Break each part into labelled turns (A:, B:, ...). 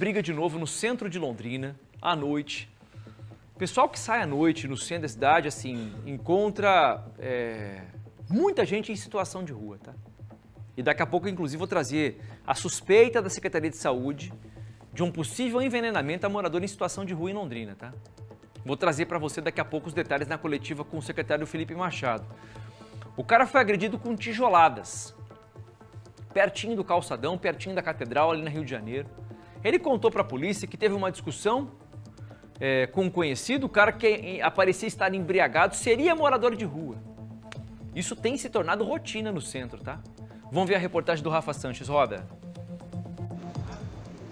A: briga de novo no centro de Londrina, à noite. Pessoal que sai à noite no centro da cidade, assim, encontra é, muita gente em situação de rua, tá? E daqui a pouco, inclusive, vou trazer a suspeita da Secretaria de Saúde de um possível envenenamento a morador em situação de rua em Londrina, tá? Vou trazer para você daqui a pouco os detalhes na coletiva com o secretário Felipe Machado. O cara foi agredido com tijoladas, pertinho do calçadão, pertinho da catedral, ali no Rio de Janeiro. Ele contou para a polícia que teve uma discussão é, com um conhecido, o cara que aparecia estar embriagado seria morador de rua. Isso tem se tornado rotina no centro, tá? Vamos ver a reportagem do Rafa Sanches, roda.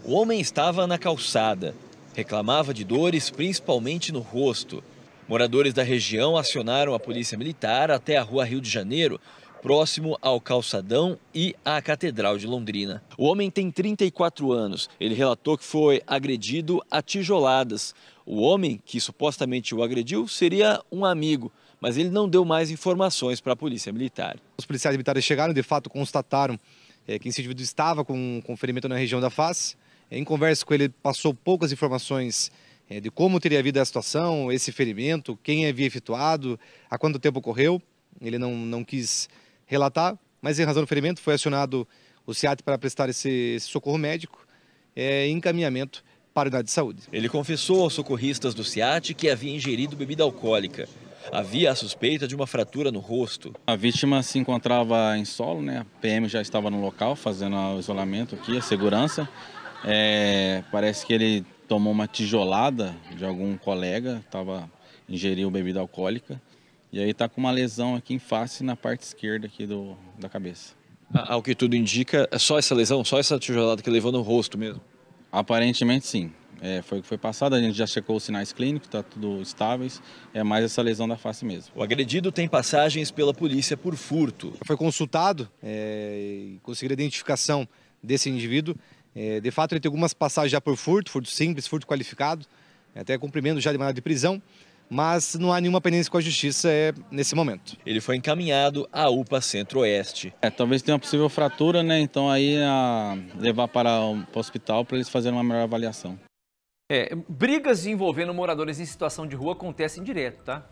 B: O homem estava na calçada, reclamava de dores principalmente no rosto. Moradores da região acionaram a polícia militar até a rua Rio de Janeiro, próximo ao calçadão e à Catedral de Londrina. O homem tem 34 anos. Ele relatou que foi agredido a tijoladas. O homem que supostamente o agrediu seria um amigo, mas ele não deu mais informações para a polícia militar.
C: Os policiais militares chegaram, de fato, constataram é, que esse indivíduo estava com, com ferimento na região da face. Em conversa com ele, passou poucas informações é, de como teria havido a situação, esse ferimento, quem havia efetuado, há quanto tempo ocorreu. Ele não, não quis relatar, mas em razão do ferimento foi acionado o SEAT para prestar esse, esse socorro médico é, e encaminhamento para a unidade de saúde.
B: Ele confessou aos socorristas do SEAT que havia ingerido bebida alcoólica. Havia a suspeita de uma fratura no rosto.
D: A vítima se encontrava em solo, né? A PM já estava no local fazendo o isolamento aqui, a segurança. É, parece que ele tomou uma tijolada de algum colega, tava, ingeriu bebida alcoólica. E aí está com uma lesão aqui em face na parte esquerda aqui do, da cabeça.
B: Ao que tudo indica, é só essa lesão, só essa tijolada que levou no rosto mesmo?
D: Aparentemente sim. É, foi o que foi passado, a gente já checou os sinais clínicos, está tudo estáveis, é mais essa lesão da face mesmo.
B: O agredido tem passagens pela polícia por furto.
C: Foi consultado é, e conseguiu a identificação desse indivíduo é, de fato, ele tem algumas passagens já por furto, furto simples, furto qualificado, até cumprimento já de mandado de prisão, mas não há nenhuma pendência com a justiça é, nesse momento.
B: Ele foi encaminhado à UPA Centro-Oeste.
D: É, talvez tenha uma possível fratura, né? Então aí a levar para o hospital para eles fazerem uma melhor avaliação.
A: É, brigas envolvendo moradores em situação de rua acontecem direto, tá?